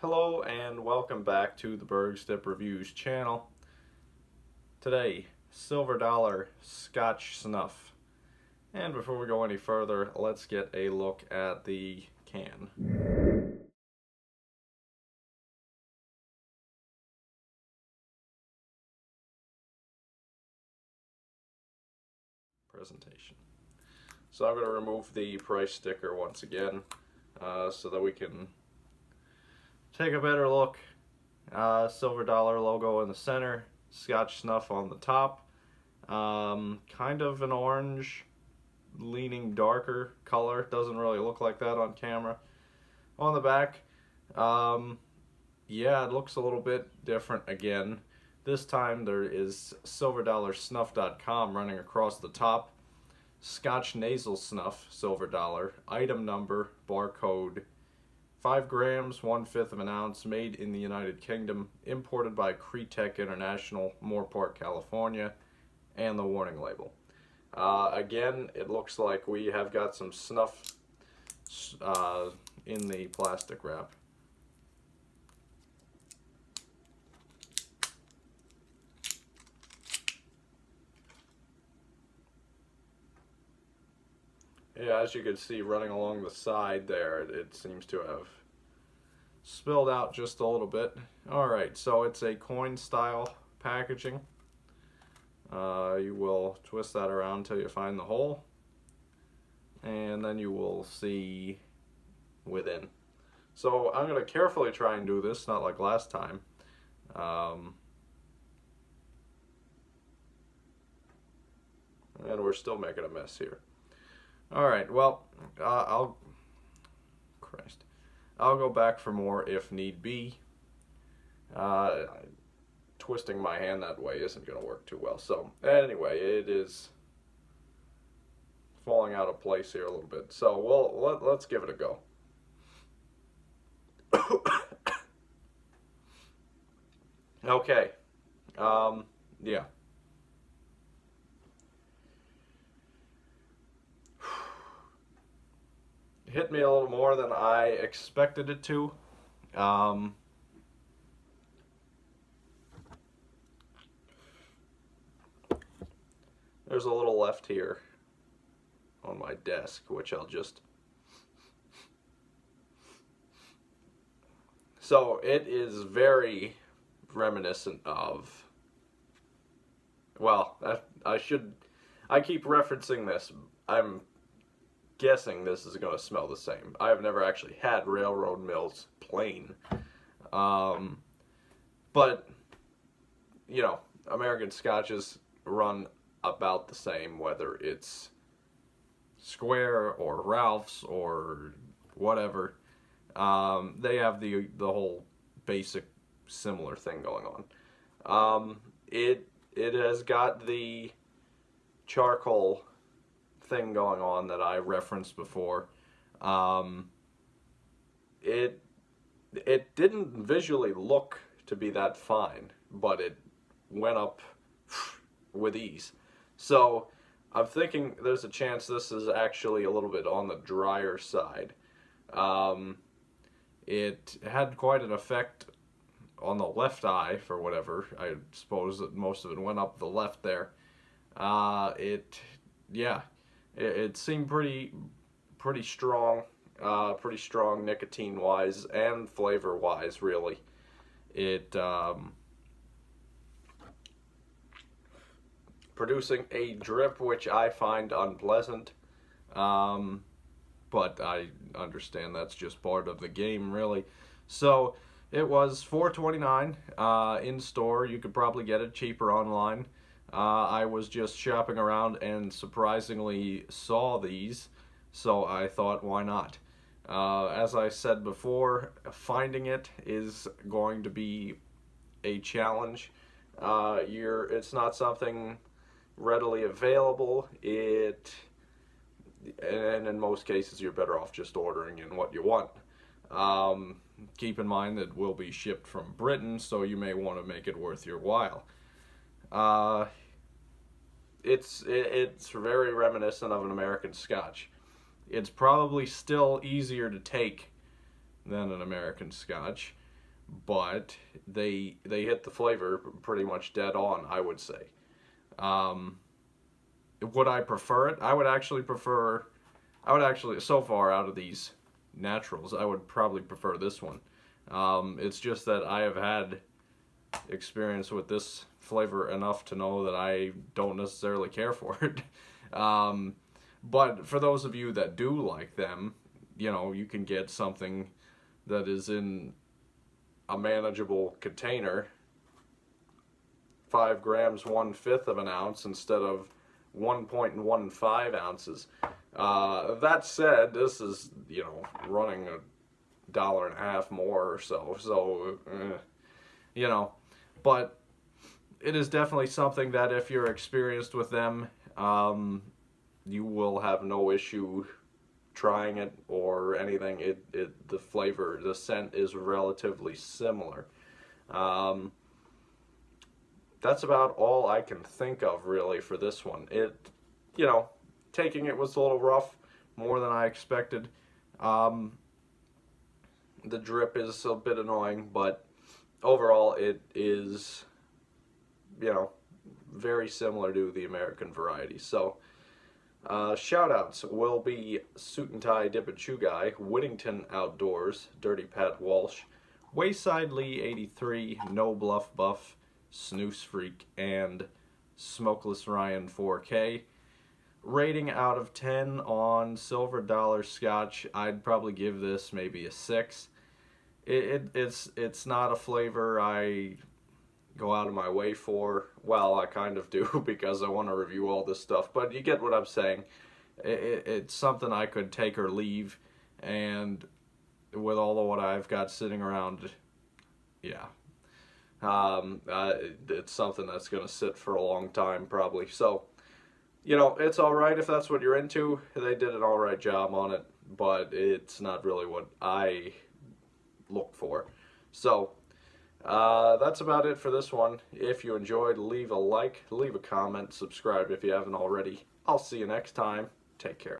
Hello and welcome back to the BergsDip Reviews channel. Today, Silver Dollar Scotch Snuff. And before we go any further, let's get a look at the can. Presentation. So I'm going to remove the price sticker once again uh, so that we can take a better look. Uh, silver dollar logo in the center, Scotch snuff on the top. Um, kind of an orange, leaning darker color. Doesn't really look like that on camera. On the back, um, yeah, it looks a little bit different again. This time there is silverdollarsnuff.com running across the top. Scotch nasal snuff, silver dollar, item number, barcode, 5 grams, 1 fifth of an ounce, made in the United Kingdom, imported by Kretek International, Moorpark, California, and the warning label. Uh, again, it looks like we have got some snuff uh, in the plastic wrap. Yeah, as you can see running along the side there, it, seems to have spilled out just a little bit. Alright, so it's a coin style packaging. Uh, you will twist that around until you find the hole. And then you will see within. So I'm going to carefully try and do this, not like last time. Um, and we're still making a mess here. All right, well, uh, I'll, Christ, I'll go back for more if need be. Uh, twisting my hand that way isn't going to work too well. So, anyway, it is falling out of place here a little bit. So, well, let, let's give it a go. okay. Um, yeah. Hit me a little more than I expected it to. Um, there's a little left here on my desk, which I'll just... So it is very reminiscent of... Well, I, I should... I keep referencing this. I'm guessing this is going to smell the same. I have never actually had Railroad Mills plain. Um, but, you know, American scotches run about the same, whether it's Square or Ralph's or whatever. Um, they have the the whole basic similar thing going on. Um, it it has got the charcoal thing going on that I referenced before. Um, it it didn't visually look to be that fine, but it went up with ease. So I'm thinking there's a chance this is actually a little bit on the drier side. Um, it had quite an effect on the left eye for whatever. I suppose that most of it went up the left there. Uh, it, yeah, it, it seemed pretty pretty strong, uh, pretty strong nicotine wise and flavor wise really. It um, producing a drip which I find unpleasant. Um, but I understand that's just part of the game really. So it was 4.29 uh, in store. You could probably get it cheaper online. Uh, I was just shopping around and surprisingly saw these, so I thought, why not? Uh, as I said before, finding it is going to be a challenge. Uh, you're, it's not something readily available. It, and in most cases, you're better off just ordering in what you want. Um, keep in mind that will be shipped from Britain, so you may want to make it worth your while. Uh, it's it, it's very reminiscent of an American Scotch. It's probably still easier to take than an American Scotch. but they they hit the flavor pretty much dead on. I would say. Um, would I prefer it? I would actually prefer. I would actually so far out of these naturals, I would probably prefer this one. Um, it's just that I have had experience with this flavor enough to know that I don't necessarily care for it. um, but for those of you that do like them, you know, you can get something that is in a manageable container, five grams, one fifth of an ounce instead of 1.15 ounces. Uh, that said, this is, you know, running a dollar and a half more or so, so, eh, you know, but it is definitely something that if you're experienced with them, um, you will have no issue trying it or anything. It, it the flavor, the scent is relatively similar. Um, that's about all I can think of really for this one. It, you know, taking it was a little rough, more than I expected. Um, the drip is a bit annoying, but overall it is, you know, very similar to the American variety. So, uh, shoutouts will be Suit and Tie Dip and Chew Guy, Winington Outdoors, Dirty Pat Walsh, Wayside Lee 83, No Bluff Buff, Snusfreak, and Smokeless Ryan 4K. Rating out of 10 on Silver Dollar Scotch, I'd probably give this maybe a 6. It, it, it's, it's not a flavor I go out of my way for. Well, I kind of do because I want to review all this stuff, but you get what I'm saying. It, it's something I could take or leave, and with all of what I've got sitting around, yeah, um, uh, it's something that's going to sit for a long time probably. So, you know, it's all right if that's what you're into. They did an all right job on it, but it's not really what I look for. So, uh, that's about it for this one. If you enjoyed, leave a like, leave a comment, subscribe if you haven't already. I'll see you next time. Take care.